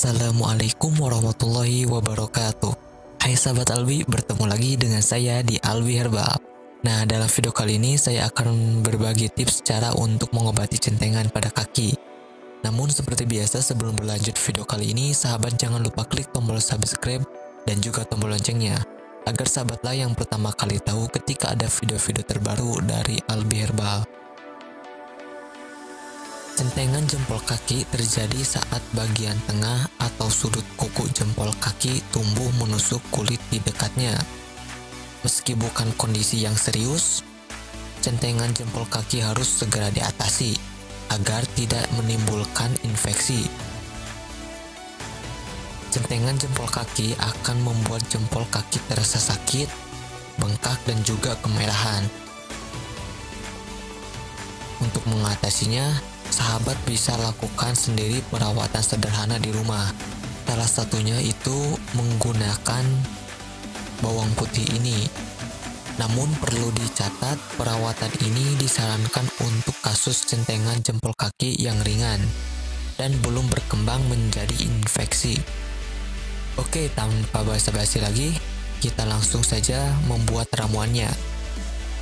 Assalamualaikum warahmatullahi wabarakatuh. Hai sahabat Albi, bertemu lagi dengan saya di Albi Herbal Nah, dalam video kali ini saya akan berbagi tips cara untuk mengobati centengan pada kaki. Namun seperti biasa sebelum berlanjut video kali ini, sahabat jangan lupa klik tombol subscribe dan juga tombol loncengnya Agar sahabatlah yang pertama kali tahu ketika ada video-video terbaru dari Albi Herbal Centengan jempol kaki terjadi saat bagian tengah atau sudut kuku jempol kaki tumbuh menusuk kulit di dekatnya. Meski bukan kondisi yang serius, centengan jempol kaki harus segera diatasi agar tidak menimbulkan infeksi. Centengan jempol kaki akan membuat jempol kaki terasa sakit, bengkak, dan juga kemerahan. Untuk mengatasinya, sahabat bisa lakukan sendiri perawatan sederhana di rumah. Salah satunya itu menggunakan bawang putih ini. Namun perlu dicatat perawatan ini disarankan untuk kasus centengan jempol kaki yang ringan dan belum berkembang menjadi infeksi. Oke, tanpa basa-basi lagi, kita langsung saja membuat ramuannya.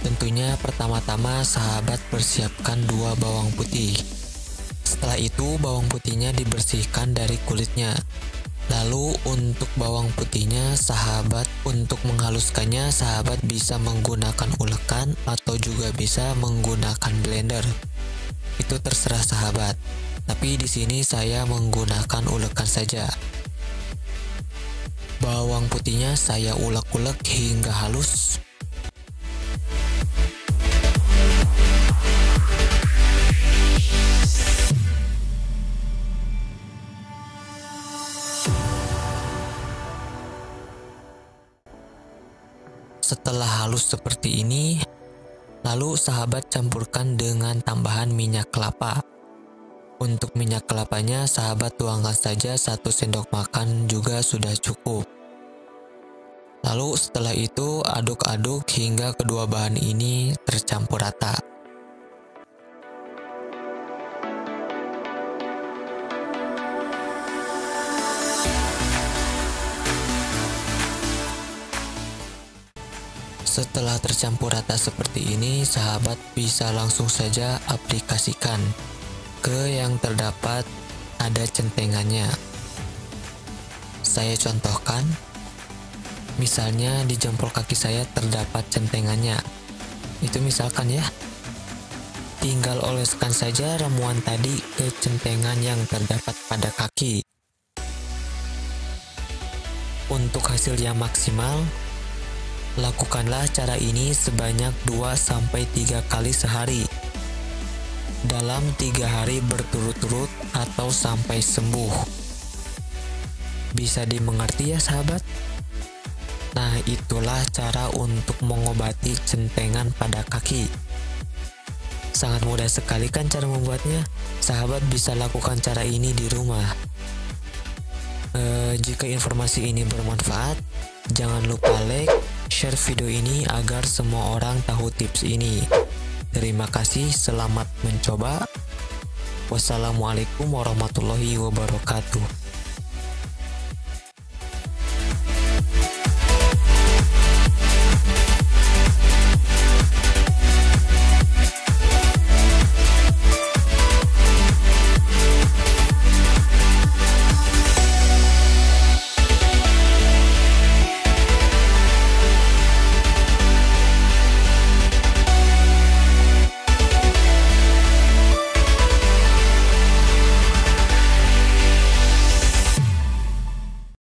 Tentunya pertama-tama sahabat persiapkan dua bawang putih. Setelah itu bawang putihnya dibersihkan dari kulitnya. Lalu untuk bawang putihnya sahabat untuk menghaluskannya sahabat bisa menggunakan ulekan atau juga bisa menggunakan blender. Itu terserah sahabat. Tapi di sini saya menggunakan ulekan saja. Bawang putihnya saya ulek-ulek hingga halus Setelah halus seperti ini, lalu sahabat campurkan dengan tambahan minyak kelapa. Untuk minyak kelapanya, sahabat tuangkan saja satu sendok makan juga sudah cukup. Lalu setelah itu aduk-aduk hingga kedua bahan ini tercampur rata. Setelah tercampur rata seperti ini, sahabat bisa langsung saja aplikasikan ke yang terdapat ada centengannya. Saya contohkan, misalnya di jempol kaki saya terdapat centengannya. Itu misalkan ya, tinggal oleskan saja ramuan tadi ke centengan yang terdapat pada kaki. Untuk hasil yang maksimal, Lakukanlah cara ini sebanyak 2-3 kali sehari dalam tiga hari berturut-turut atau sampai sembuh. Bisa dimengerti ya sahabat? Nah itulah cara untuk mengobati centengan pada kaki. Sangat mudah sekali kan cara membuatnya? Sahabat bisa lakukan cara ini di rumah. E, jika informasi ini bermanfaat, jangan lupa like, share video ini agar semua orang tahu tips ini. Terima kasih, selamat mencoba. Wassalamualaikum warahmatullahi wabarakatuh.